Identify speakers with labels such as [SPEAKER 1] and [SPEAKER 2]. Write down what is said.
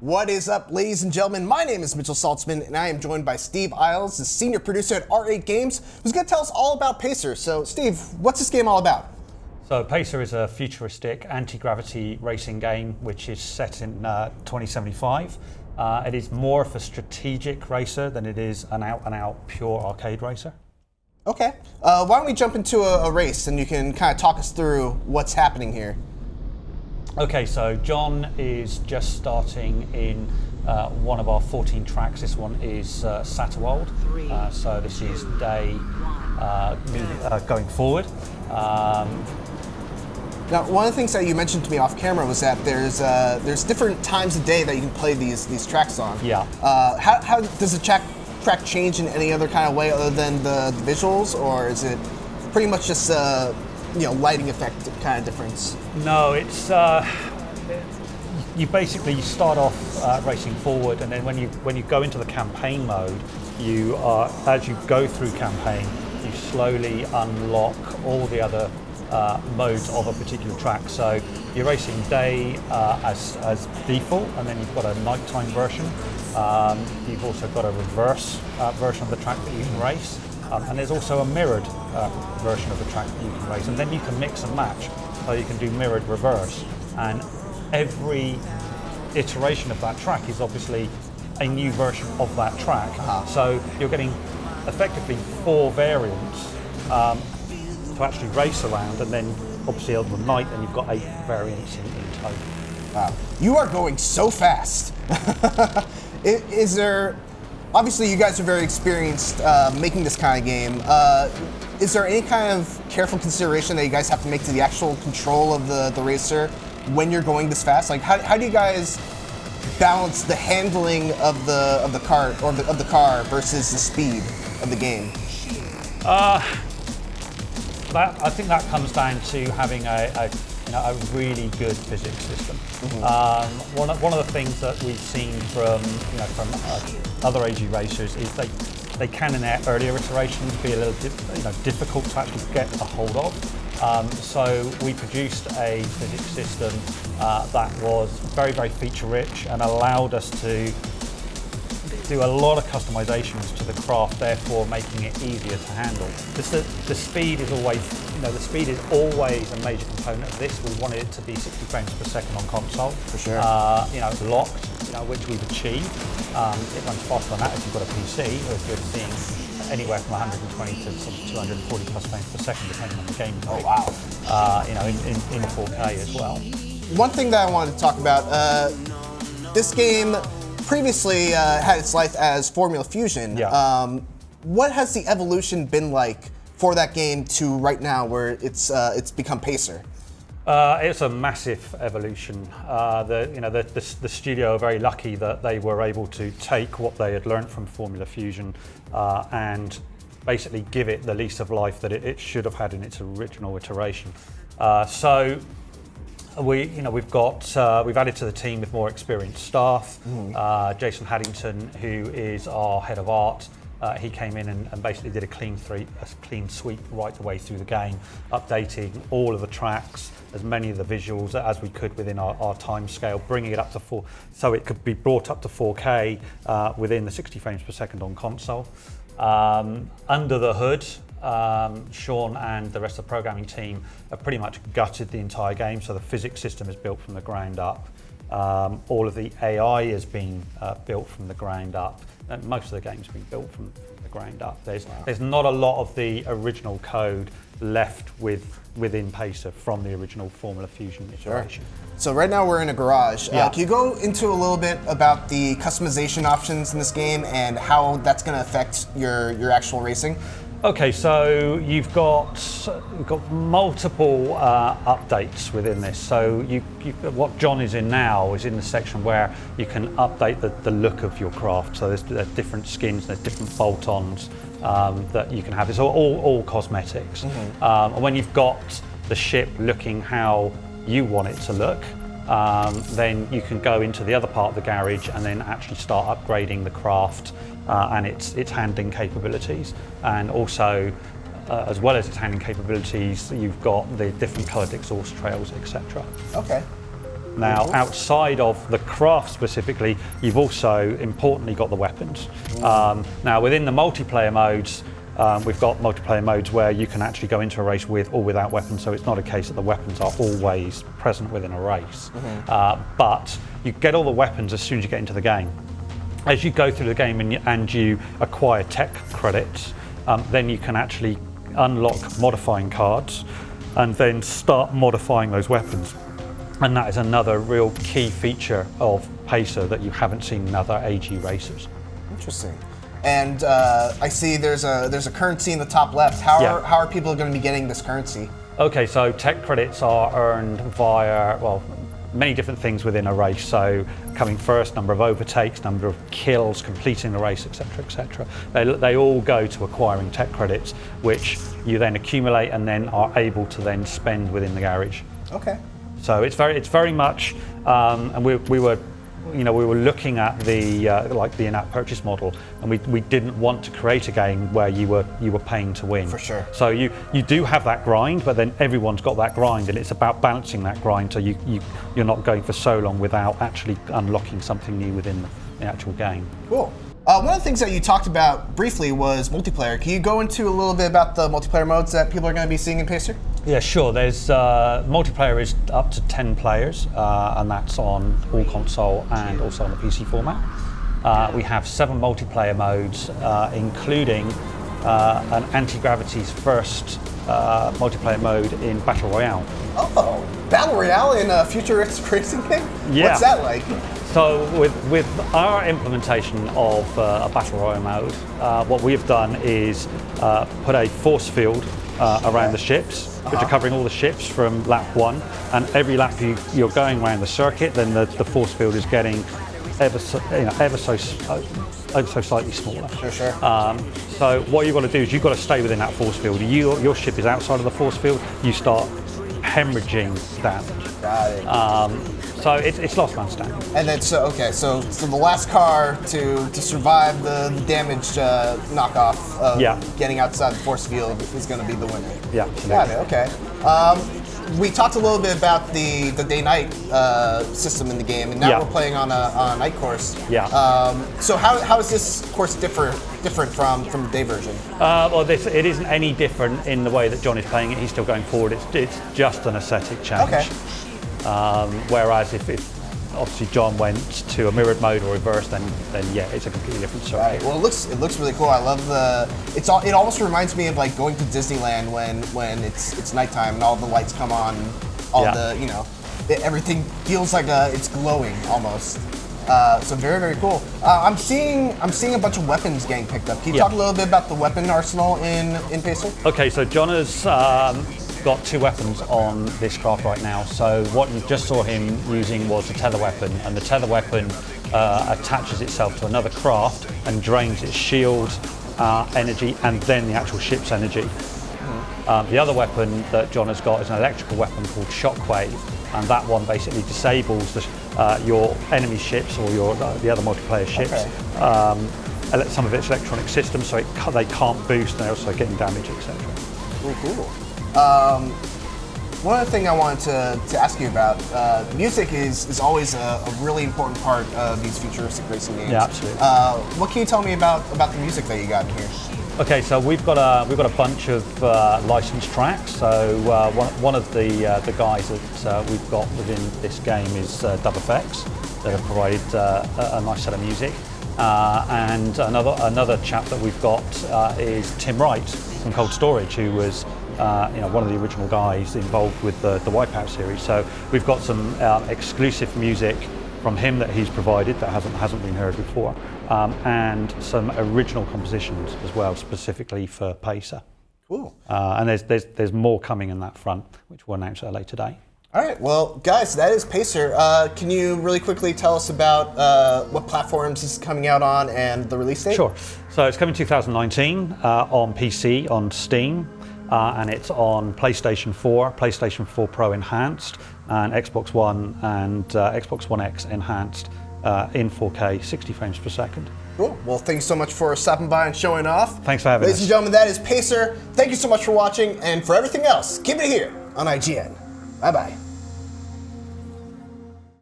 [SPEAKER 1] What is up, ladies and gentlemen? My name is Mitchell Saltzman, and I am joined by Steve Iles, the senior producer at R8 Games, who's going to tell us all about Pacer. So, Steve, what's this game all about?
[SPEAKER 2] So, Pacer is a futuristic anti gravity racing game which is set in uh, 2075. Uh, it is more of a strategic racer than it is an out and out pure arcade racer.
[SPEAKER 1] Okay. Uh, why don't we jump into a, a race and you can kind of talk us through what's happening here?
[SPEAKER 2] Okay, so John is just starting in uh, one of our 14 tracks. This one is uh, Satterwald. Uh, so this is day uh, uh, going forward. Um,
[SPEAKER 1] now, one of the things that you mentioned to me off camera was that there's uh, there's different times of day that you can play these these tracks on.
[SPEAKER 2] Yeah.
[SPEAKER 1] Uh, how, how does the track track change in any other kind of way other than the, the visuals, or is it pretty much just uh, you know lighting effect kind of difference?
[SPEAKER 2] No, it's uh, you basically you start off uh, racing forward, and then when you when you go into the campaign mode, you are as you go through campaign, you slowly unlock all the other uh, modes of a particular track. So you're racing day uh, as, as default, and then you've got a nighttime version. Um, you've also got a reverse uh, version of the track that you can race. Um, and there's also a mirrored uh, version of the track that you can race. And then you can mix and match. So you can do mirrored reverse. And every iteration of that track is obviously a new version of that track.
[SPEAKER 1] Uh-huh.
[SPEAKER 2] So you're getting effectively four variants um, to actually race around. And then obviously on the night, then you've got eight variants in, in total.
[SPEAKER 1] Wow. You are going so fast. is, is there obviously you guys are very experienced uh, making this kind of game. Uh, is there any kind of careful consideration that you guys have to make to the actual control of the, the racer when you're going this fast? Like, how, how do you guys balance the handling of the of the car or the, of the car versus the speed of the game?
[SPEAKER 2] Uh, that, I think that comes down to having a, a you know, a really good physics system. Mm-hmm. Um, one, of, one of the things that we've seen from you know from uh, other AG racers is they they can in their earlier iterations be a little you know difficult to actually get a hold of. Um, so we produced a physics system uh, that was very very feature rich and allowed us to do a lot of customizations to the craft, therefore making it easier to handle. The, the speed is always, you know, the speed is always a major component of this. We wanted it to be 60 frames per second on console.
[SPEAKER 1] For sure.
[SPEAKER 2] Uh, you know, it's locked, you know, which we've achieved. Um, it runs faster than that if you've got a PC, or if you're seeing anywhere from 120 to sort of 240 plus frames per second, depending on the game.
[SPEAKER 1] Oh wow!
[SPEAKER 2] Uh, you know, in, in, in 4K as well.
[SPEAKER 1] One thing that I wanted to talk about, uh, this game previously uh, had its life as Formula Fusion.
[SPEAKER 2] Yeah.
[SPEAKER 1] Um, what has the evolution been like for that game to right now, where it's uh, it's become Pacer?
[SPEAKER 2] Uh, it's a massive evolution. Uh, the, you know, the, the, the, studio are very lucky that they were able to take what they had learned from Formula Fusion uh, and basically give it the lease of life that it, it should have had in its original iteration. Uh, so we, you know, we've got uh, we've added to the team with more experienced staff. Mm. Uh, Jason Haddington, who is our head of art, uh, he came in and, and, basically did a clean, three, a clean sweep right the way through the game, updating all of the tracks, as many of the visuals as we could within our, our time scale, bringing it up to four, so it could be brought up to 4K uh, within the 60 frames per second on console. Um, under the hood, um, Sean and the rest of the programming team have pretty much gutted the entire game. So the physics system is built from the ground up. Um, all of the AI has been uh, built from the ground up. And most of the game's been built from the ground up. There's, wow. there's not a lot of the original code left with within Pacer from the original Formula Fusion iteration.
[SPEAKER 1] Sure. So right now we're in a garage. Uh,
[SPEAKER 2] yeah.
[SPEAKER 1] Uh, can you go into a little bit about the customization options in this game and how that's going to affect your, your actual racing?
[SPEAKER 2] Okay, so you've got you've got multiple uh, updates within this. So you, you, what John is in now is in the section where you can update the, the look of your craft. So there's, there's different skins, there's different bolt-ons um, that you can have. It's all, all, all cosmetics. Mm-hmm. Um, and when you've got the ship looking how you want it to look, um, then you can go into the other part of the garage and then actually start upgrading the craft uh, and its, its handling capabilities. And also, uh, as well as its handling capabilities, you've got the different coloured exhaust trails, etc.
[SPEAKER 1] Okay.
[SPEAKER 2] Now, outside of the craft specifically, you've also importantly got the weapons. Um, now, within the multiplayer modes, um, we've got multiplayer modes where you can actually go into a race with or without weapons, so it's not a case that the weapons are always present within a race. Uh, but you get all the weapons as soon as you get into the game. As you go through the game and you, and you acquire tech credits, um, then you can actually unlock modifying cards and then start modifying those weapons. And that is another real key feature of Pacer that you haven't seen in other AG racers.
[SPEAKER 1] Interesting. And uh, I see there's a there's a currency in the top left. How
[SPEAKER 2] Yeah.
[SPEAKER 1] are how are people going to be getting this currency?
[SPEAKER 2] Okay, so tech credits are earned via, well, many different things within a race. So coming first, number of overtakes, number of kills, completing the race, etc., etc. They, they all go to acquiring tech credits, which you then accumulate and then are able to then spend within the garage.
[SPEAKER 1] Okay.
[SPEAKER 2] So it's very, it's very much, um, and we, we were, you know, we were looking at the uh, like the in-app purchase model, and we, we didn't want to create a game where you were you were paying to win.
[SPEAKER 1] For sure.
[SPEAKER 2] So you you do have that grind, but then everyone's got that grind, and it's about balancing that grind so you, you you're not going for so long without actually unlocking something new within the actual game.
[SPEAKER 1] Cool. Uh, one of the things that you talked about briefly was multiplayer. Can you go into a little bit about the multiplayer modes that people are going to be seeing in Pacer?
[SPEAKER 2] Yeah, sure. There's uh, multiplayer is up to ten players, uh, and that's on all console and also on the PC format. Uh, we have seven multiplayer modes, uh, including uh, an anti-gravity's first uh, multiplayer mode in Battle Royale.
[SPEAKER 1] Oh, battle royale in a futuristic racing game.
[SPEAKER 2] Yeah.
[SPEAKER 1] What's that like?
[SPEAKER 2] So with, with our implementation of uh, a battle royale mode, uh, what we've done is uh, put a force field uh, around the ships, which are covering all the ships from lap one. And every lap you, you're going around the circuit, then the, the force field is getting ever so, you know, ever so, uh, ever so slightly smaller.
[SPEAKER 1] Sure, sure.
[SPEAKER 2] Um, so what you've got to do is you've got to stay within that force field. You, your ship is outside of the force field. You start hemorrhaging damage.
[SPEAKER 1] Got it.
[SPEAKER 2] Um, so it's, it's last man
[SPEAKER 1] and then so okay, so so the last car to to survive the, the damage uh, knockoff of
[SPEAKER 2] Yeah.
[SPEAKER 1] getting outside the force field is going to be the winner.
[SPEAKER 2] Yeah,
[SPEAKER 1] Got it. Okay. Um, we talked a little bit about the the day night uh, system in the game, and now
[SPEAKER 2] Yeah.
[SPEAKER 1] we're playing on a, on a night course.
[SPEAKER 2] Yeah.
[SPEAKER 1] Um, so how, how is this course differ different from from the day version?
[SPEAKER 2] Uh, well, this, it isn't any different in the way that John is playing it. He's still going forward. It's, it's just an aesthetic change.
[SPEAKER 1] Okay.
[SPEAKER 2] Um, whereas if, if obviously John went to a mirrored mode or reverse, then then yeah, it's a completely different circuit.
[SPEAKER 1] Right. Well, it looks it looks really cool. I love the. It's all. It almost reminds me of like going to Disneyland when when it's it's nighttime and all the lights come on, all
[SPEAKER 2] Yeah.
[SPEAKER 1] the you know, it, everything feels like a, it's glowing almost. Uh, so very very cool. Uh, I'm seeing I'm seeing a bunch of weapons getting picked up. Can you
[SPEAKER 2] Yeah.
[SPEAKER 1] talk a little bit about the weapon arsenal in in Pacer?
[SPEAKER 2] Okay, so John um, got two weapons on this craft right now. So what you just saw him using was a tether weapon, and the tether weapon uh, attaches itself to another craft and drains its shield uh, energy and then the actual ship's energy. Um, the other weapon that John has got is an electrical weapon called Shockwave, and that one basically disables the, uh, your enemy ships or your uh, the other multiplayer ships.
[SPEAKER 1] Okay.
[SPEAKER 2] Um, some of its electronic systems, so it, they can't boost, and they're also getting damage, etc.
[SPEAKER 1] Cool, cool. Um, one other thing I wanted to, to ask you about, uh, music is, is always a, a really important part of these futuristic racing games.
[SPEAKER 2] Yeah, absolutely.
[SPEAKER 1] Uh, what can you tell me about, about the music that you got in here?
[SPEAKER 2] Okay, so we've got a we've got a bunch of uh, licensed tracks. So uh, one, one of the uh, the guys that uh, we've got within this game is uh, Dub FX that have provided uh, a, a nice set of music. Uh, and another another chap that we've got uh, is Tim Wright from Cold Storage, who was uh, you know one of the original guys involved with the, the Wipeout series. So we've got some uh, exclusive music from him that he's provided that hasn't hasn't been heard before, um, and some original compositions as well, specifically for Pacer.
[SPEAKER 1] Cool.
[SPEAKER 2] Uh, and there's, there's there's more coming in that front, which we'll announce at a later date.
[SPEAKER 1] All right, well, guys, that is Pacer. Uh, can you really quickly tell us about uh, what platforms is coming out on and the release date?
[SPEAKER 2] Sure. So it's coming 2019 uh, on PC, on Steam, uh, and it's on PlayStation 4, PlayStation 4 Pro Enhanced, and Xbox One and uh, Xbox One X Enhanced uh, in 4K, 60 frames per second.
[SPEAKER 1] Cool. Well, thanks so much for stopping by and showing off.
[SPEAKER 2] Thanks for having
[SPEAKER 1] Ladies
[SPEAKER 2] us.
[SPEAKER 1] and gentlemen, that is Pacer. Thank you so much for watching, and for everything else, keep it here on IGN. Bye bye.